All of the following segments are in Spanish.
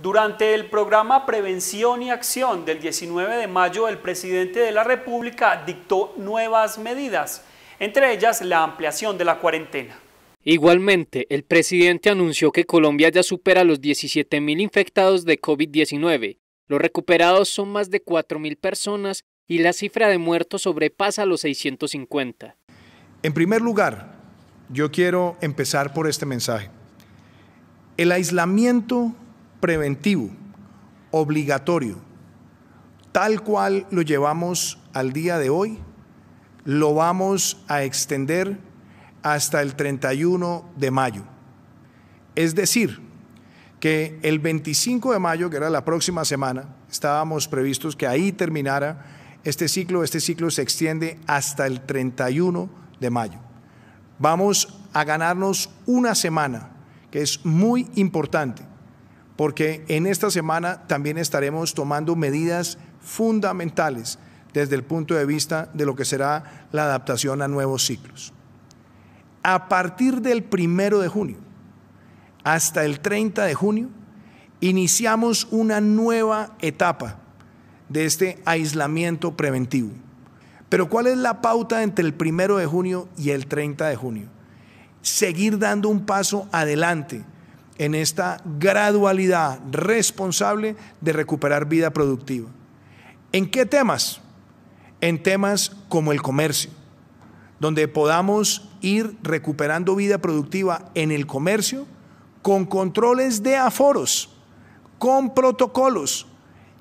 Durante el programa Prevención y Acción del 19 de mayo, el presidente de la República dictó nuevas medidas, entre ellas la ampliación de la cuarentena. Igualmente, el presidente anunció que Colombia ya supera los 17.000 infectados de COVID-19. Los recuperados son más de 4.000 personas y la cifra de muertos sobrepasa los 650. En primer lugar, yo quiero empezar por este mensaje. El aislamiento preventivo, obligatorio, tal cual lo llevamos al día de hoy, lo vamos a extender hasta el 31 de mayo. Es decir, que el 25 de mayo, que era la próxima semana, estábamos previstos que ahí terminara este ciclo. Este ciclo se extiende hasta el 31 de mayo. Vamos a ganarnos una semana, que es muy importante, porque en esta semana también estaremos tomando medidas fundamentales desde el punto de vista de lo que será la adaptación a nuevos ciclos. A partir del primero de junio hasta el 30 de junio, iniciamos una nueva etapa de este aislamiento preventivo. Pero ¿cuál es la pauta entre el primero de junio y el 30 de junio? Seguir dando un paso adelante en esta gradualidad responsable de recuperar vida productiva. ¿En qué temas? En temas como el comercio, donde podamos ir recuperando vida productiva en el comercio con controles de aforos, con protocolos.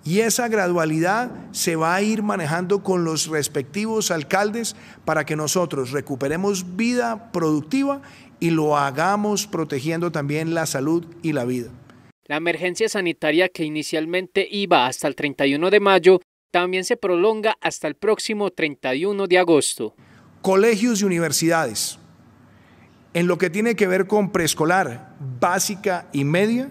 Y esa gradualidad se va a ir manejando con los respectivos alcaldes para que nosotros recuperemos vida productiva y lo hagamos protegiendo también la salud y la vida. La emergencia sanitaria que inicialmente iba hasta el 31 de mayo también se prolonga hasta el próximo 31 de agosto colegios y universidades, en lo que tiene que ver con preescolar, básica y media,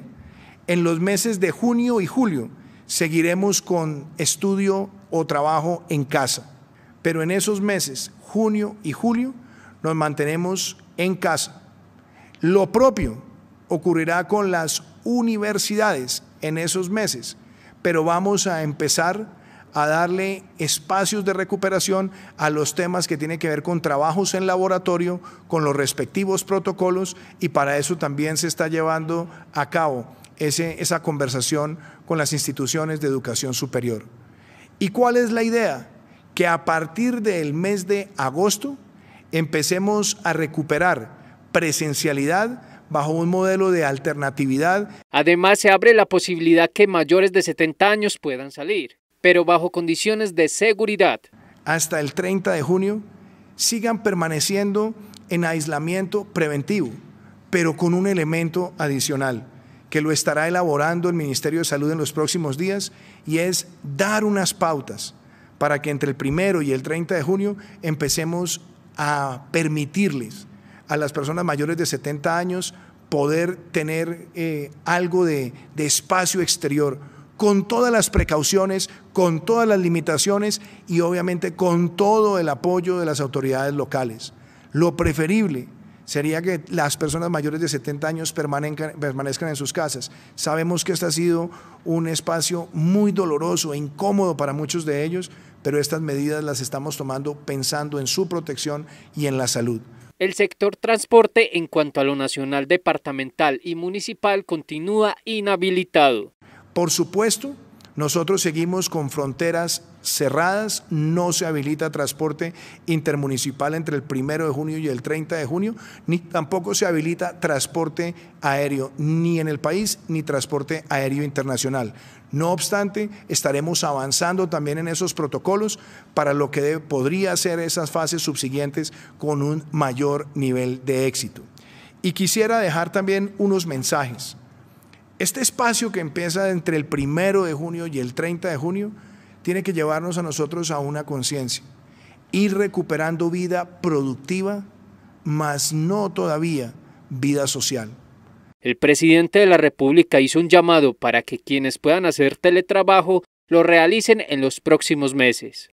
en los meses de junio y julio seguiremos con estudio o trabajo en casa. Pero en esos meses, junio y julio, nos mantenemos en casa. Lo propio ocurrirá con las universidades en esos meses, pero vamos a empezar a darle espacios de recuperación a los temas que tienen que ver con trabajos en laboratorio, con los respectivos protocolos y para eso también se está llevando a cabo ese, esa conversación con las instituciones de educación superior. ¿Y cuál es la idea? Que a partir del mes de agosto empecemos a recuperar presencialidad bajo un modelo de alternatividad. Además, se abre la posibilidad que mayores de 70 años puedan salir pero bajo condiciones de seguridad. Hasta el 30 de junio sigan permaneciendo en aislamiento preventivo, pero con un elemento adicional que lo estará elaborando el Ministerio de Salud en los próximos días y es dar unas pautas para que entre el primero y el 30 de junio empecemos a permitirles a las personas mayores de 70 años poder tener eh, algo de, de espacio exterior con todas las precauciones, con todas las limitaciones y obviamente con todo el apoyo de las autoridades locales. Lo preferible sería que las personas mayores de 70 años permanezcan en sus casas. Sabemos que este ha sido un espacio muy doloroso e incómodo para muchos de ellos, pero estas medidas las estamos tomando pensando en su protección y en la salud. El sector transporte en cuanto a lo nacional, departamental y municipal continúa inhabilitado. Por supuesto, nosotros seguimos con fronteras cerradas, no se habilita transporte intermunicipal entre el primero de junio y el 30 de junio, ni tampoco se habilita transporte aéreo, ni en el país, ni transporte aéreo internacional. No obstante, estaremos avanzando también en esos protocolos para lo que podría ser esas fases subsiguientes con un mayor nivel de éxito. Y quisiera dejar también unos mensajes. Este espacio que empieza entre el primero de junio y el 30 de junio tiene que llevarnos a nosotros a una conciencia, ir recuperando vida productiva, mas no todavía vida social. El presidente de la República hizo un llamado para que quienes puedan hacer teletrabajo lo realicen en los próximos meses.